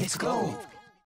It's gold!